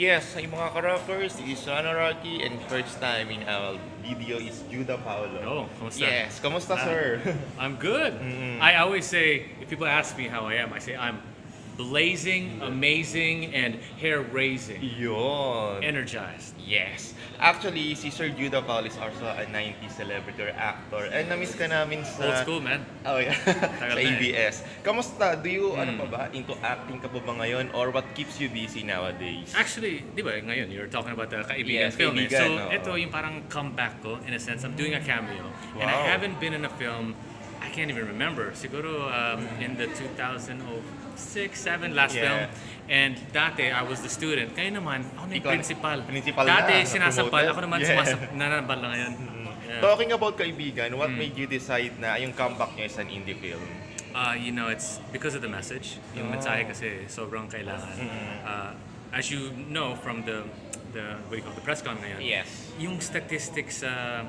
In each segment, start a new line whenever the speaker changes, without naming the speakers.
Yes, sa mga ka-rockers, is Anarchy and first time in our video is Judah Paolo.
Oh, kamusta?
Yes, kamusta
Ah.
sir?
I'm good.
Mm-hmm.
I always say, if people ask me how I am, I say I'm blazing, amazing, and hair raising,
Yun.
energized.
Yes. Actually, si Sir Judah Paolo is also a 90s celebrity or actor. And na-miss ka namin sa...
Old school, man.
Oh, yeah. sa
na eh.
ABS. Kamusta? Do you, ano
Hmm.
pa ba, into acting ka pa ba ngayon? Or what keeps you busy nowadays?
Actually, di ba, ngayon, you're talking about the Kaibigan
Yes,
film. eh.
Kaibigan,
so,
oo.
ito yung parang comeback ko, in a sense. I'm doing a cameo. And I
Wow.
haven't been in a film, I can't even remember. Siguro um, in the 2006, 7 last
Yeah.
film. And dati, I was the student. Kayo naman, ako na yung
Ikaw-
principal.
principal
dati,
na,
sinasapal.
promoted.
Ako naman,
Yeah.
sumasap, nananabal lang ngayon. Yeah.
Talking about kaibigan, what made you decide na yung comeback niya is an indie film?
Uh, you know, it's because of the message. Yung
Oh.
mensahe kasi sobrang kailangan. Uh, as you know from the the what do you call it, the press con ngayon,
Yes.
yung statistics sa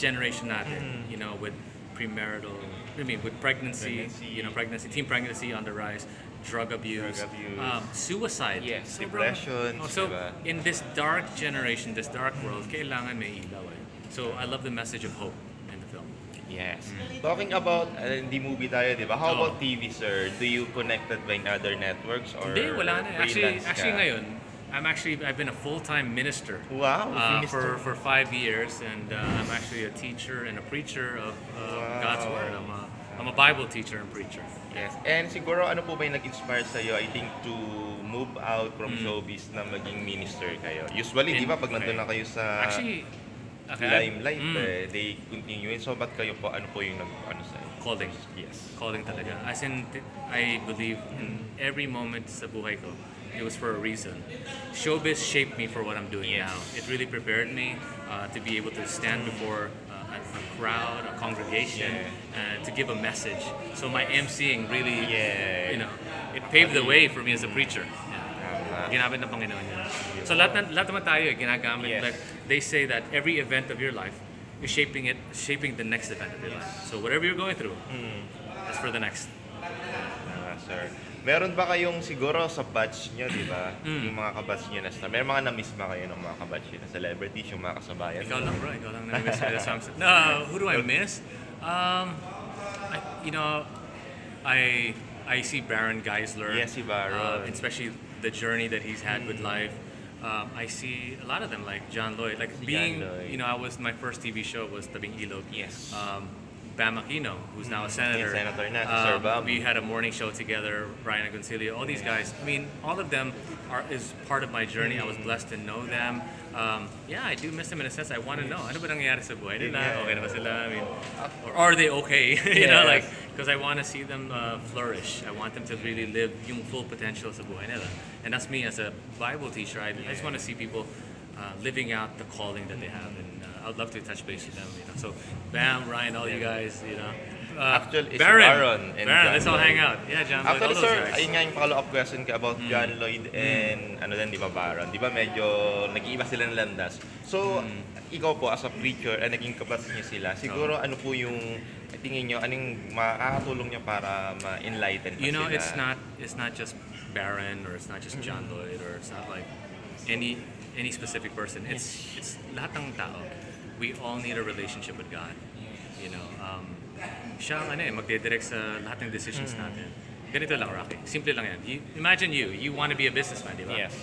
generation natin, you know, with premarital, I mean, with pregnancy,
Pregnancy.
you know, pregnancy, teen pregnancy on the rise, drug abuse,
Drug abuse.
Um, suicide.
Yes, depression,
Oh, so,
diba?
in this dark generation, this dark world, kailangan may ilaw eh. So, I love the message of hope in the film.
Yes. Talking about uh, hindi movie tayo, di ba? How
Oh.
about TV, sir? Do you connected by other networks or
Hindi, wala na. Actually,
freelance
actually
ka?
ngayon, I'm actually, I've been a full-time minister.
Wow,
uh,
minister.
for, for five years, and uh, I'm actually a teacher and a preacher of uh, God's
Wow.
Word. I'm a, I'm a Bible teacher and preacher.
Yes. And siguro ano po ba yung nag-inspire sa iyo I think to move out from
Mm.
showbiz na maging minister kayo? Usually, di ba, pag nandun
okay.
na kayo sa
Actually, okay,
limelight,
mm,
eh, they continue. So, ba't kayo po, ano po yung nag, ano sa
calling.
Yes.
Calling talaga. As in, I believe in every moment sa buhay ko, it was for a reason. Showbiz shaped me for what I'm doing
Yes.
now. It really prepared me uh, to be able to stand before uh, a, crowd, a congregation, uh, to give a message. So my emceeing really,
Yeah.
you know, it paved the way for me as a preacher. Yeah.
Tama.
Ginamit ng Panginoon yun. So lahat, na, lahat naman tayo eh, ginagamit.
Yes.
Like, they say that every event of your life is shaping it, shaping the next event of your life. So whatever you're going through, that's for the next.
Tama, sir. Meron ba kayong siguro sa batch nyo, di ba?
Mm.
Yung mga kabatch nyo na star. Meron mga na-miss ba kayo ng mga kabatch nyo na celebrities, yung mga kasabayan?
Ikaw lang bro, ikaw lang na-miss what I'm saying. No, who do I miss? Um, I, you know, I I see Baron Geisler.
Yes, si Baron.
Uh, especially the journey that he's had with life. Um, I see a lot of them, like John Lloyd. Like
Si
being,
Lloyd.
you know, I was my first TV show was Tabing Ilog.
Yes.
Um, Bam Aquino, who's now a senator.
Yeah, senator na,
Um. We had a morning show together. Ryan Agoncillo, all these guys. I mean, all of them are is part of my journey. I was blessed to know them. Um, yeah, I do miss them in a sense. I want to know. Ano ba nangyayari sa buhay nila?
Yeah.
Okay na ba sila? I mean, or are they okay? you know, like because I want to see them uh, flourish. I want them to really live yung full potential sa buhay nila. And that's me as a Bible teacher. I, I just want to see people uh, living out the calling that they have, and uh, I'd love to touch base with them. You know, so Bam, Ryan, all you guys, you know. Uh,
Actually, it's
Baron,
Baron and
Baron,
John
let's all
Lloyd.
hang out. Yeah, John Lloyd,
Actually,
all those
sir,
guys. Mm.
ayun nga yung follow-up question ka about John Lloyd and ano din, di ba, Baron? Di ba medyo nag-iiba sila ng landas? So,
Mm.
ikaw po as a preacher, and naging kabats niyo sila, siguro ano po yung tingin nyo, anong makakatulong niyo para ma-enlighten pa
You know,
sila?
it's not it's not just Baron or it's not just John Lloyd or it's not like any any specific person. It's it's lahat ng tao. We all need a relationship with God. You know, um, siya ang ano eh, magdidirect sa lahat ng decisions natin. Ganito lang, Rocky. Simple lang yan. You, imagine you, you want to be a businessman, di ba?
Yes.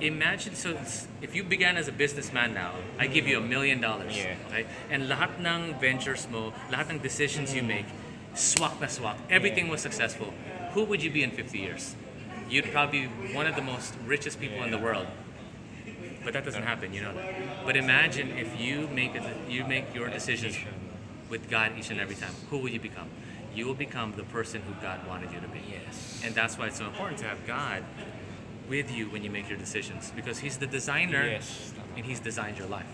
Imagine, so if you began as a businessman now, I give you a million dollars.
Yeah.
Okay? And lahat ng ventures mo, lahat ng decisions you make, swak na swak. Everything was successful. Who would you be in 50 years? You'd probably be one of the most richest people in the world. But that doesn't happen, you know that. But imagine if you make a, you make your decisions with God each and every time. Who will you become? You will become the person who God wanted you to be.
Yes.
And that's why it's so important to have God with you when you make your decisions because He's the designer
Yes.
and He's designed your life.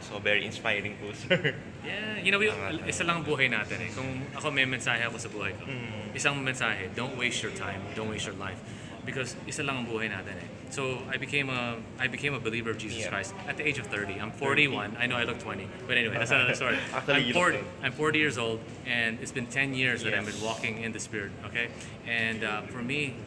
So very inspiring po, sir.
Yeah, you know, we, isa lang buhay natin eh. Kung ako may mensahe ako sa buhay ko,
Mm.
isang mensahe, don't waste your time, don't waste your life. Because isa lang ang buhay natin eh. So I became a I became a believer of Jesus
Yeah.
Christ at the age of 30. I'm 41. I know I look 20, but anyway, that's another story. I'm 40. I'm 40 years old, and it's been 10 years that I've been walking in the Spirit. Okay, and uh, for me,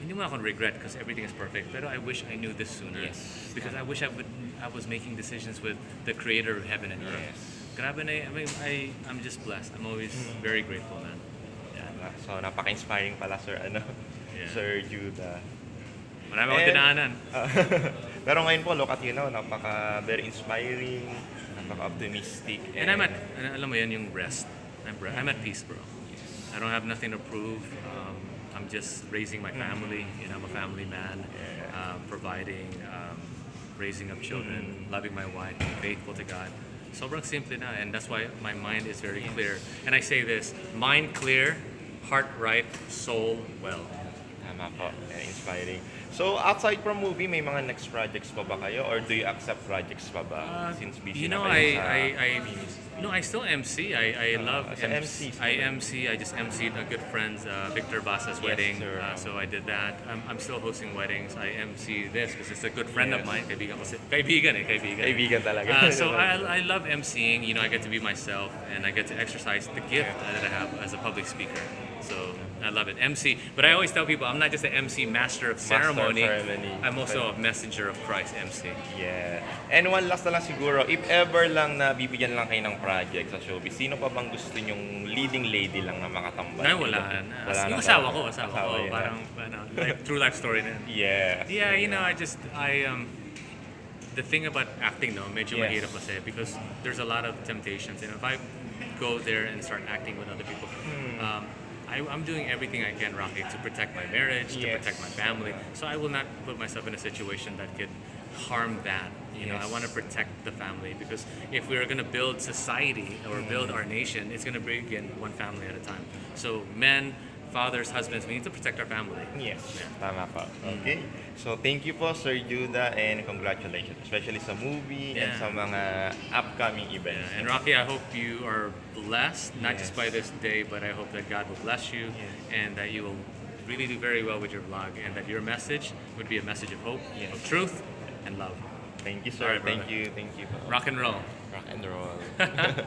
hindi mo akong regret because everything is perfect. Pero I wish I knew this sooner.
Yes.
Because I wish I would I was making decisions with the creator of heaven and earth.
Yes.
Grabe na, I mean, I, I'm just blessed. I'm always
Mm.
very grateful, man. Yeah.
So, napaka-inspiring pala, Sir, ano,
Yeah.
Sir Judah.
Marami akong
And-
dinaanan.
Ah, pero ngayon po, look at you now, napaka very inspiring, napaka optimistic.
And I'm at, alam mo yan, yung rest. I'm, I'm at peace, bro. I don't have nothing to prove. Um, I'm just raising my family. You know, I'm a family man, um, providing, um, raising up children, loving my wife, being faithful to God. Sobrang simple na, and that's why my mind is very clear. And I say this: mind clear, heart right, soul well.
Tama po, eh, inspiring. So, outside from movie, may mga next projects pa ba kayo? Or do you accept projects pa ba?
Uh,
Since busy
you
na
know,
kayo
I,
sa
I, I,
minis?
no, I still MC. I, I
Ah,
love MC.
MC
I. MC. I just MC'd a good friend's uh, Victor Basa's
Yes,
wedding.
sir.
Uh, so I did that. I'm, I'm still hosting weddings. I MC this because it's a good friend of mine. Kaibigan ko si- Kaibigan eh, kaibigan.
Kaibigan talaga.
Uh, so I, I love MCing. You know, I get to be myself and I get to exercise the gift that I have as a public speaker. So I love it. MC. But I always tell people I'm not just an MC master of
Master of
ceremony.
ceremony.
I'm also a messenger of Christ MC.
Yeah. And one last na lang siguro, if ever lang na bibigyan lang kayo ng project sa showbiz, sino pa bang gusto nyong leading lady lang na makatambal?
Ay, wala na.
Wala na
yung asawa ko, asawa, ko.
yun.
Parang, ano, like, true life story na.
Yeah.
Yeah, you know, I just, I, um, the thing about acting though, medyo
Yes.
mahirap kasi because there's a lot of temptations. And if I go there and start acting with other people,
Hmm.
um, I, I'm doing everything I can, Rocky, to protect my marriage, to protect my family. So I will not put myself in a situation that could harm that. You know, I want to protect the family because if we're going to build society or build
Hmm.
our nation, it's going to begin one family at a time. So men, fathers, husbands, we need to protect our family.
Yes,
Yeah.
tama pa. Mm. Okay. So, thank you po, Sir Judah, and congratulations, especially sa movie and
Yeah.
sa mga upcoming events.
Yeah, and Rocky, I hope you are blessed, not just
Yes.
by this day, but I hope that God will bless you
Yes.
and that you will really do very well with your vlog and that your message would be a message of hope,
Yes.
of truth, and love.
Thank you, sir.
Alright,
thank
brother.
you, thank you po.
Rock and roll.
Rock and roll.